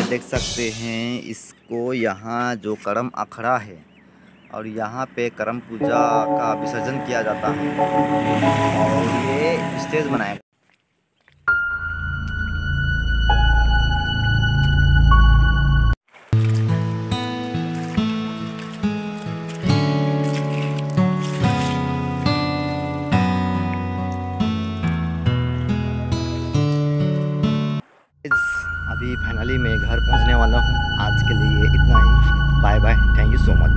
देख सकते हैं, इसको यहाँ जो करम अखड़ा है और यहाँ पे करम पूजा का विसर्जन किया जाता है। ये स्टेज बनाया। अभी फाइनली मैं घर पहुँचने वाला हूँ। आज के लिए इतना ही। Bye bye thank you so much